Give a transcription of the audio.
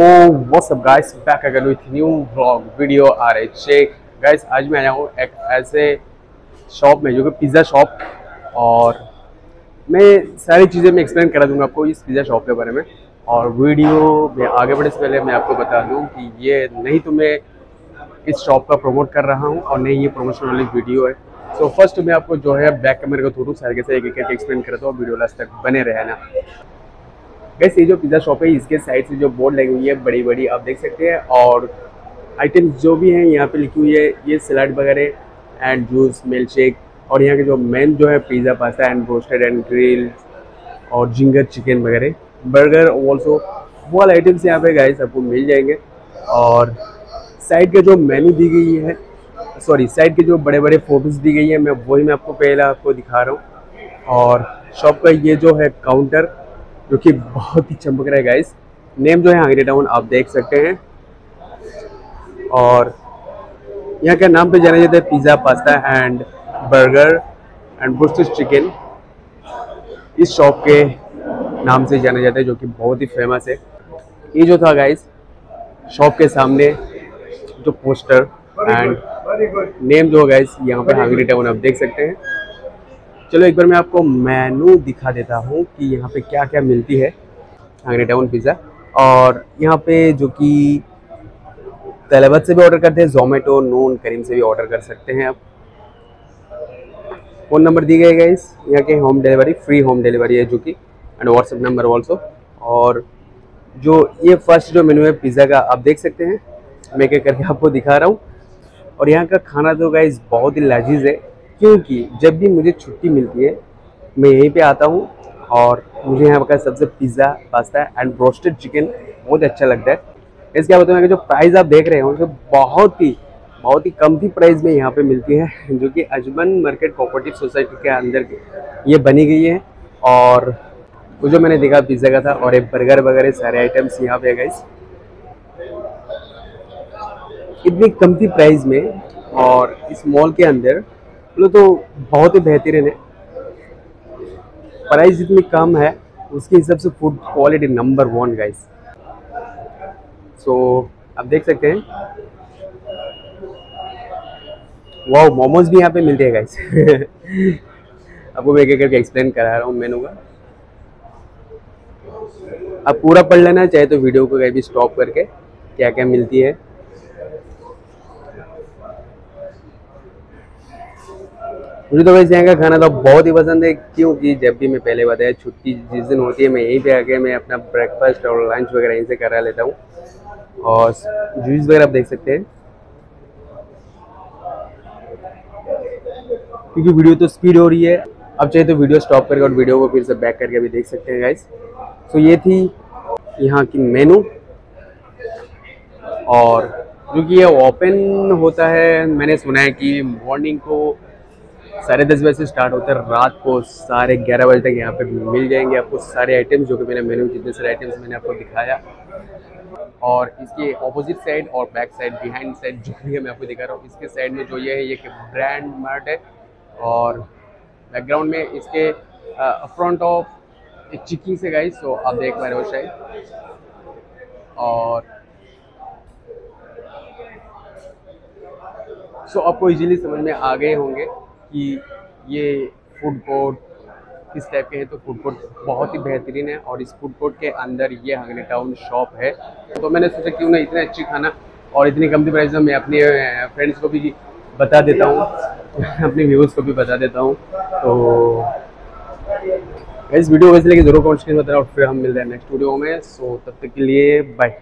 तो what's up guys back again with new vlog video R H guys आज मैं आया हूँ एक ऐसे शॉप में, जो कि पिज़्ज़ा शॉप और मैं सारी चीज़ें मैं एक्सप्लेन करा दूँगा आपको इस पिज़्ज़ा शॉप के बारे में। और वीडियो में आगे बढ़ने से पहले मैं आपको बता दूँ कि ये नहीं तो मैं इस शॉप का प्रमोट कर रहा हूँ और नहीं, ये प्रमोशन वाली वीडियो है। सो so फ़र्स्ट मैं आपको जो है बैक कैमरे को थोड़ा सारे से एक एक एक्सप्लेन करता हूँ वीडियो लास्ट तक बने रहे ना गैस ये जो पिज़्ज़ा शॉप है, इसके साइड से जो बोर्ड लगी हुई है बड़ी बड़ी आप देख सकते हैं। और आइटम्स जो भी हैं, यहाँ पे लिखी हुई है, ये सलाड वगैरह एंड जूस मिल्क शेक और यहाँ के जो मेन जो है pizza pasta and roasted and grill और जिंगर चिकन वगैरह। बर्गर ऑल्सो वो वाले आइटम्स यहाँ पे गाइस आपको मिल जाएँगे। और साइड के जो मेन्यू दी गई है सॉरी साइड के जो बड़े बड़े फ़ोटोज़ दी गई है, मैं वही मैं आपको पहले आपको दिखा रहा हूँ। और शॉप का ये जो है काउंटर जो कि बहुत ही चमक रहा है गाइस नेम जो है हांगरी टाउन आप देख सकते हैं. और यहाँ का नाम पे जाना जाता है pizza pasta and burger and बुस्टिस chicken इस शॉप के नाम से जाना जाता है, जो कि बहुत ही फ़ेमस है. ये जो था गाइस शॉप के सामने जो पोस्टर एंड नेम जो है गाइस यहाँ पे हांगरी टाउन आप देख सकते हैं. चलो एक बार मैं आपको मेनू दिखा देता हूँ कि यहाँ पे क्या क्या मिलती है। हांगरी टाउन पिज़्ज़ा और यहाँ पे जो कि तलबत से भी ऑर्डर करते हैं जोमेटो नून करीम से भी ऑर्डर कर सकते हैं आप। फ़ोन नंबर दी गए गए इस यहाँ के home delivery free home delivery है जो कि एंड व्हाट्सएप नंबर ऑल्सो और जो ये फ़र्स्ट जो मेनू है पिज़्ज़ा का, आप देख सकते हैं। मैं क्या करके आपको दिखा रहा हूँ। और यहाँ का खाना तो गाइज़ बहुत ही लजीज है। क्योंकि जब भी मुझे छुट्टी मिलती है, मैं यहीं पे आता हूँ और मुझे यहाँ का सबसे pizza pasta and roasted chicken बहुत अच्छा लगता है। इसके क्या बताऊँ जो प्राइस आप देख रहे हो जो बहुत ही बहुत ही कम थी प्राइस में यहाँ पे मिलती है, जो कि अजमन मार्केट कोऑपरेटिव सोसाइटी के अंदर ये बनी गई है। और वो जो मैंने देखा पिज़्ज़ा का था और एक बर्गर वगैरह सारे आइटम्स यहाँ पे गाइस इतनी कम थी प्राइस में और इस मॉल के अंदर लो तो बहुत ही बेहतरीन है। प्राइस जितनी कम है, उसके हिसाब से food quality number one guys so आप देख सकते हैं। वाह मोमोज भी यहाँ पे मिलते हैं गाइस आपको मैं करके एक्सप्लेन करा रहा हूँ मेनू का आप पूरा पढ़ लेना, चाहे तो वीडियो को कहीं भी स्टॉप करके क्या क्या मिलती है। मुझे तो वैसे यहाँ का खाना तो बहुत ही पसंद है, क्योंकि जब भी मैं पहले बताया, छुट्टी जिस दिन होती है, मैं यहीं पे आके मैं अपना ब्रेकफास्ट और लंच वगैरह यहीं से करा लेता हूँ। और जूस वगैरह आप देख सकते हैं। क्योंकि वीडियो तो स्पीड हो रही है। अब चाहे तो वीडियो स्टॉप करके और वीडियो को फिर से बैक करके भी देख सकते हैं गाइस तो ये थी यहाँ की मेनू और जो कि ये ओपन होता है, मैंने सुना है कि मॉर्निंग को साढ़े दस बजे से स्टार्ट होता है। रात को साढ़े ग्यारह बजे तक यहाँ पे मिल जाएँगे आपको सारे आइटम्स जो कि मैंने मेनू जितने सारे आइटम्स मैंने आपको दिखाया। और इसके ऑपोजिट साइड और बैक साइड बिहाइंड साइड जो भी है मैं आपको दिखा रहा हूँ। इसके साइड में जो ये है, ये ब्रांड मार्ट है। और बैकग्राउंड में इसके फ्रंट ऑफ़ चिक्की से गाइस तो आप देख पा रहे हो शायद। और सो आपको इजीली समझ में आ गए होंगे। कि ये फ़ूड कोर्ट किस टाइप के हैं तो फ़ूड कोर्ट बहुत ही बेहतरीन है और इस फ़ूड कोर्ट के अंदर ये हंगरी टाउन शॉप है। तो मैंने सोचा क्यों ना इतने अच्छी खाना और इतनी कम प्राइस में मैं अपने फ्रेंड्स को भी बता देता हूँ, अपने व्यूज़ को भी बता देता हूँ। तो इस वीडियो वैसे लेके ज़रूर कमेंट करके बताना और फिर हम मिलते हैं नेक्स्ट वीडियो में। सो तब तक के लिए बाय